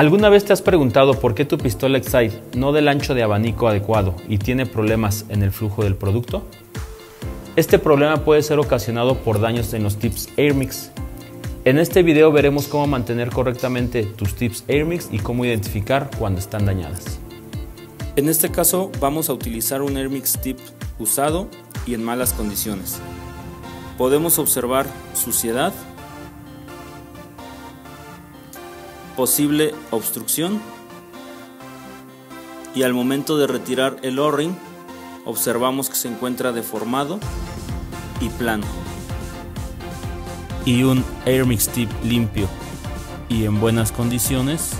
¿Alguna vez te has preguntado por qué tu pistola Excite no del ancho de abanico adecuado y tiene problemas en el flujo del producto? Este problema puede ser ocasionado por daños en los tips AirMix. En este video veremos cómo mantener correctamente tus tips AirMix y cómo identificar cuando están dañadas. En este caso vamos a utilizar un AirMix tip usado y en malas condiciones. Podemos observar suciedad, posible obstrucción y al momento de retirar el O-ring observamos que se encuentra deformado y plano. Y un Airmix tip limpio y en buenas condiciones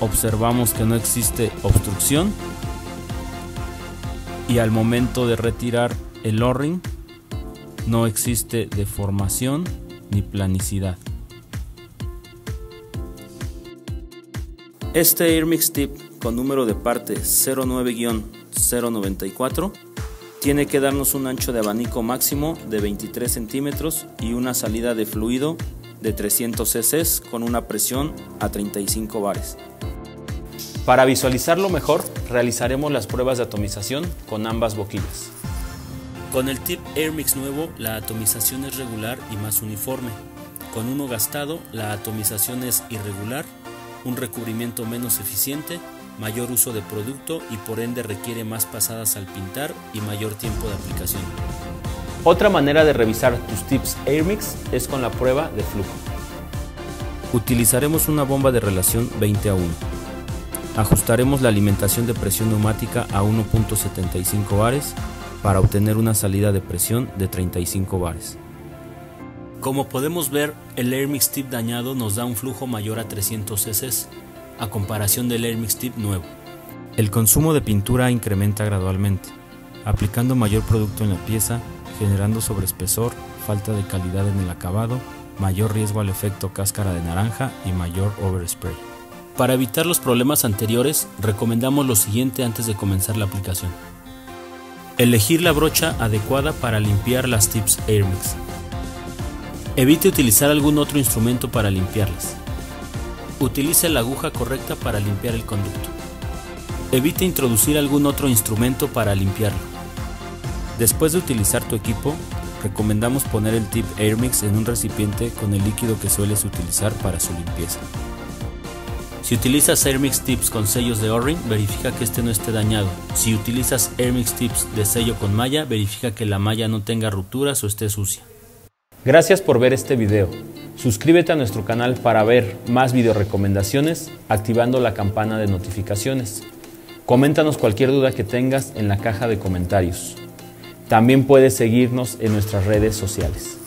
observamos que no existe obstrucción y al momento de retirar el O-ring no existe deformación ni planicidad. Este Airmix Tip con número de parte 09-094 tiene que darnos un ancho de abanico máximo de 23 centímetros y una salida de fluido de 300 cc con una presión a 35 bares. Para visualizarlo mejor, realizaremos las pruebas de atomización con ambas boquillas. Con el tip Airmix nuevo, la atomización es regular y más uniforme. Con uno gastado, la atomización es irregular un recubrimiento menos eficiente, mayor uso de producto y por ende requiere más pasadas al pintar y mayor tiempo de aplicación. Otra manera de revisar tus tips AirMix es con la prueba de flujo. Utilizaremos una bomba de relación 20 a 1. Ajustaremos la alimentación de presión neumática a 1.75 bares para obtener una salida de presión de 35 bares. Como podemos ver, el Airmix Tip dañado nos da un flujo mayor a 300 cc, a comparación del Airmix Tip nuevo. El consumo de pintura incrementa gradualmente, aplicando mayor producto en la pieza, generando sobreespesor, falta de calidad en el acabado, mayor riesgo al efecto cáscara de naranja y mayor overspray. Para evitar los problemas anteriores, recomendamos lo siguiente antes de comenzar la aplicación. Elegir la brocha adecuada para limpiar las tips Airmix. Evite utilizar algún otro instrumento para limpiarlas. Utilice la aguja correcta para limpiar el conducto. Evite introducir algún otro instrumento para limpiarlo. Después de utilizar tu equipo, recomendamos poner el tip Airmix en un recipiente con el líquido que sueles utilizar para su limpieza. Si utilizas Airmix Tips con sellos de O-ring, verifica que este no esté dañado. Si utilizas Airmix Tips de sello con malla, verifica que la malla no tenga rupturas o esté sucia. Gracias por ver este video. Suscríbete a nuestro canal para ver más video recomendaciones activando la campana de notificaciones. Coméntanos cualquier duda que tengas en la caja de comentarios. También puedes seguirnos en nuestras redes sociales.